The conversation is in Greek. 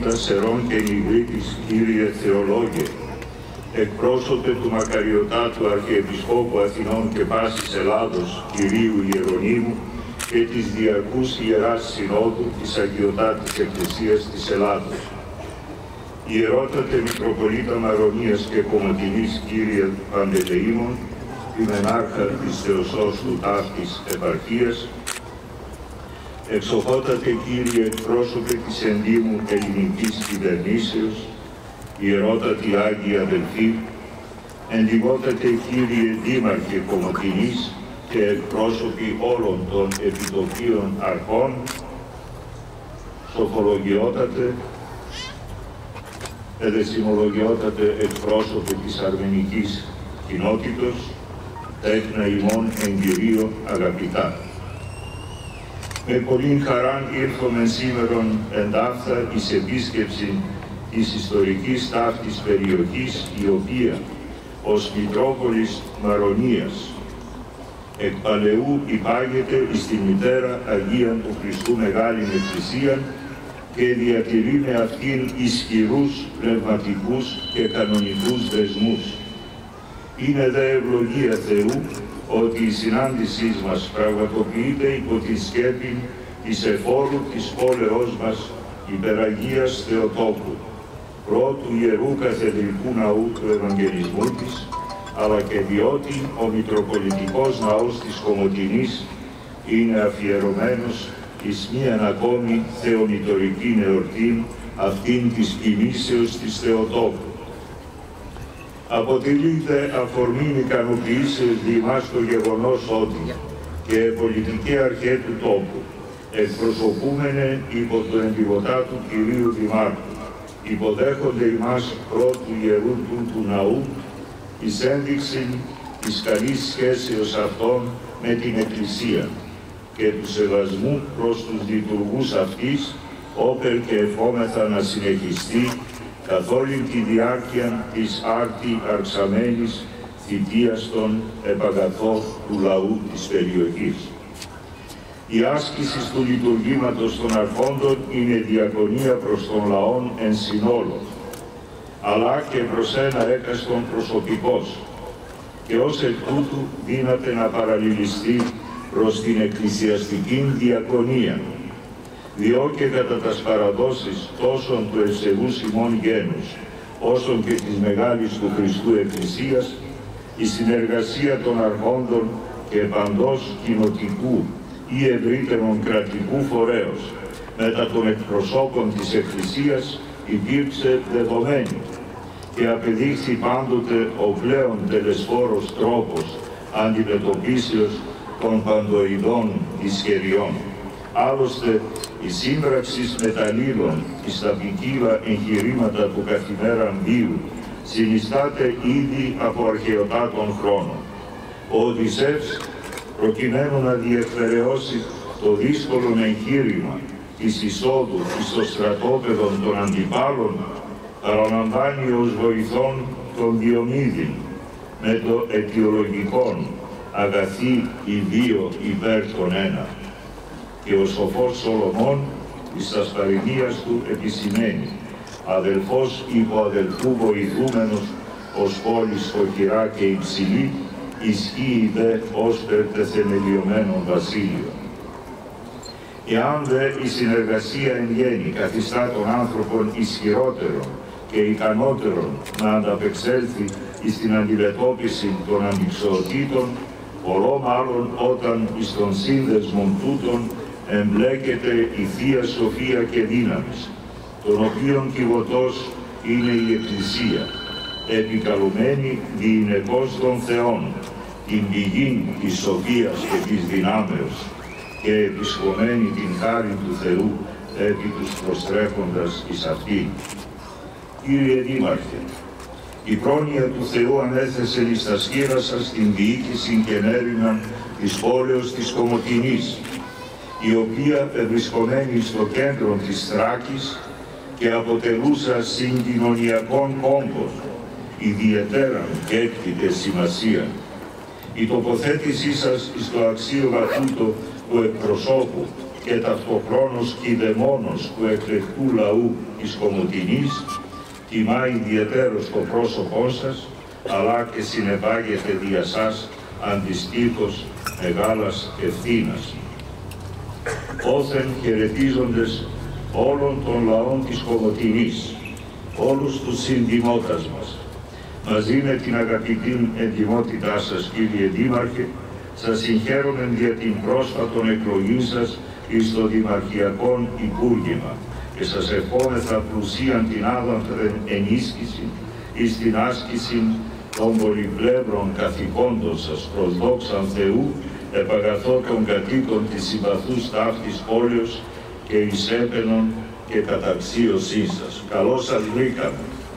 Μητροπολίτα Σερών και Νιγρίτης, κύριε Θεολόγε, εκπρόσωπε του Μακαριωτάτου Αρχιεπισκόπου Αθηνών και Πάσης Ελλάδος, Κυρίου Ιερονίμου και της Διαρκούς Ιεράς Συνόδου της Αγιωτάτης Εκκλησίας της Ελλάδος. Ιερότατε Μητροπολίτα Μαρονίας και Κομωτινής Κύριε Παντελεήμων, τη Μενάρχα της Θεοσώστου Ταύτης Επαρχίας, εξοχότατε Κύριε εκπρόσωπε της εντύμου ελληνικής κυβερνήσεως, ιερότατη Άγιοι Αδελφοί, εντυγότατε Κύριε Δήμαρχε Κομωτινής και εκπρόσωποι όλων των επιτοπίων αρχών, σοφολογιότατε, εδεσιμολογιότατε εκπρόσωποι της αρμενικής κοινότητος, τέχνα ημών εγκυρίο αγαπητά. Με πολύ χαράν ήρθομεν σήμερον εντάφθα εις επίσκεψη της ιστορικής ταύτης περιοχής, η οποία ως Μητρόπολης Μαρονίας εκ παλαιού υπάγεται εις τη μητέρα Αγίαν του Χριστού Μεγάλην Εκκλησία και διατηρεί με αυτήν ισχυρούς πνευματικούς και κανονικούς δεσμούς. Είναι δε ευλογία Θεού ότι η συνάντησή μας πραγματοποιείται υπό τη σκέπη της εφόρου της πόλεως μας υπεραγίας Θεοτόπου, πρώτου Ιερού Καθεδρικού Ναού του Ευαγγελισμού της, αλλά και διότι ο Μητροπολιτικός Ναός της Κομωτινής είναι αφιερωμένος εις μίαν ακόμη θεομητορική εορτή αυτήν της κοιμήσεως της Θεοτόπου αποτελείται αφορμή ικανοποιήσεως διημάς το γεγονός ότι και πολιτική αρχέ του τόπου εκπροσωπούμενε υπό το εντυπωτά του Κυρίου Δημάρχου. Υποδέχονται ημάς πρώτου ιερού του, του ναού εις ένδειξης της καλής σχέσεως αυτών με την Εκκλησία και του σεβασμού προς τους λειτουργούς αυτής όπερ και εφόμεθα να συνεχιστεί καθ' όλη τη διάρκεια της άρτη αρξαμένης θητείας των επαγαθών του λαού της περιοχής. Η άσκηση του λειτουργήματος των αρχόντων είναι διακονία προς τον λαόν εν συνόλο, αλλά και προς ένα έκαστον προσωπικός, και ως εκ τούτου δύναται να παραλληλιστεί προς την εκκλησιαστική διακονία, διό και κατά τας παραδόσεις τόσων του ευσεβούς ημών γένους, όσων και της Μεγάλης του Χριστού Εκκλησίας, η συνεργασία των αρχόντων και παντός κοινοτικού ή ευρύτερων κρατικού φορέως μετά των εκπροσώπων της Εκκλησίας υπήρξε δεδομένη και απεδείχθη πάντοτε ο πλέον τελεσφόρος τρόπος αντιμετωπίσεως των παντοειδών ισχυριών. Άλλωστε, η σύμπραξη μεταλλήλων εις τα ποικίλα εγχειρήματα του καθημέραν βίου συνιστάται ήδη από αρχαιοτάτων χρόνων. Ο Οδυσσεύς, προκειμένου να διεκπαιρεώσει το δύσκολο εγχείρημα της εισόδου στο στρατόπεδο των αντιπάλων, παραλαμβάνει ως βοηθών τον Διομήδη με το αιτιολογικόν αγαθή οι δύο υπέρ των ένα και ο σοφός Σολομών εις τας παροιμίας του επισημαίνει αδελφός υπό αδελφού βοηθούμενος ως πόλης οχυρά και υψηλή ισχύει δε ως περτεθεμελιωμένον βασίλειο. Εάν δε η συνεργασία εν γέννη καθιστά τον άνθρωπον ισχυρότερον και ικανότερον να ανταπεξέλθει στην αντιμετώπιση των αντιξωτήτων, πολλό μάλλον όταν εις τον σύνδεσμον τούτων εμπλέκεται η Θεία Σοφία και δύναμης, τον οποίον κυβωτός είναι η Εκκλησία, επικαλουμένη διηνεκώς των Θεών, την πηγή της σοφίας και της δυνάμεως και επισχομένη την χάρη του Θεού επί τους προστρέφοντας εις αυτή. Κύριε Δήμαρχε, η πρόνοια του Θεού ανέθεσε εις τα σκύρα σας την διοίκηση και μέρημνα της πόλεως της Κομωτινής, η οποία ευρισκομένη στο κέντρο της Θράκης και αποτελούσα συγκοινωνιακών κόμπων, ιδιαίτερα έκτητε σημασία. Η τοποθέτησή σας στο αξίωμα τούτο του εκπροσώπου και ταυτοχρόνως κηδεμόνος του εκλεκτού λαού της Κομωτινής, τιμά ιδιαίτερος το πρόσωπό σας, αλλά και συνεπάγεται δια σας αντιστοίχως μεγάλας ευθύνας. Όθεν χαιρετίζοντες όλων των λαών της Κομωτινής, όλους τους συντιμότας μας, μαζί με την αγαπητή εντιμότητά σας κύριε Δήμαρχε, σας συγχαίρομαι για την πρόσφατον εκλογή σας εις το Δημαρχιακό Υπούργημα και σας ευχόμεθα πλουσίαν την άδανθρεν ενίσχυση εις την άσκηση των πολυπλεύρων καθηκόντων σας προς δόξαν Θεού επαγαθώ των κατοίκων της συμπαθούς ταύτης πόλεως και εις έπαινον και καταξίωσή σας. Καλώς σας βρήκαμε.